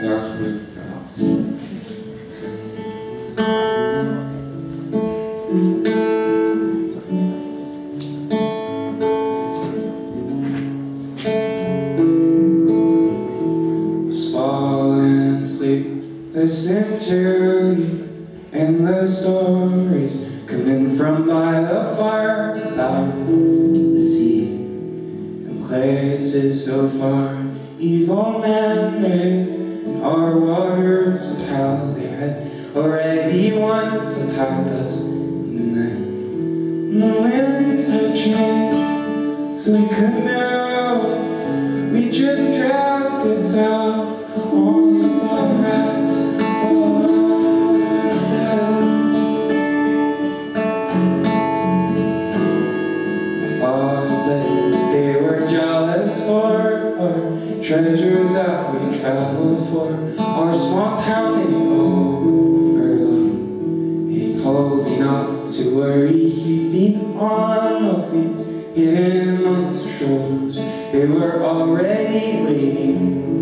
That's falling asleep, listening to you endless stories coming from by the fire about the sea and places so far. Evil men made our waters and how they had already once attacked us in the night. The winds had changed, so we could we traveled for, our small town in. And he told me not to worry, he'd been on a fleet hidden amongst the shores. They were already waiting